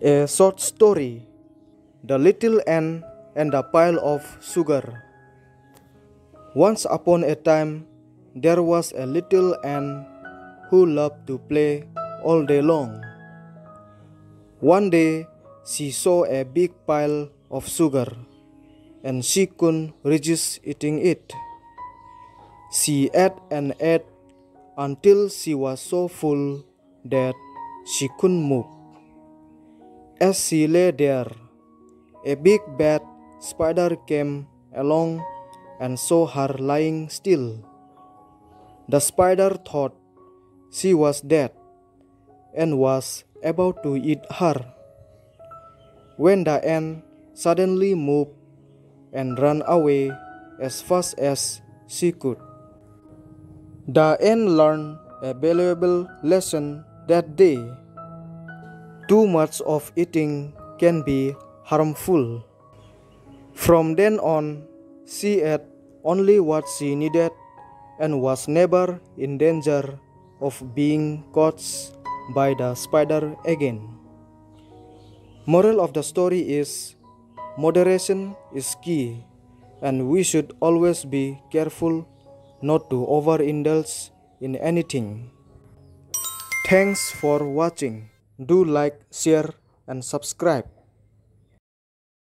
A short story The Little Ant and the Pile of Sugar. Once upon a time, there was a little ant who loved to play all day long. One day, she saw a big pile of sugar, and she couldn't resist eating it. She ate and ate until she was so full that she couldn't move. As she lay there, a big bad spider came along and saw her lying still. The spider thought she was dead and was about to eat her. When the ant suddenly moved and ran away as fast as she could. The ant learned a valuable lesson that day. Too much of eating can be harmful. From then on, she ate only what she needed and was never in danger of being caught by the spider again. Moral of the story is moderation is key and we should always be careful not to overindulge in anything. Thanks for watching. Do like, share and subscribe.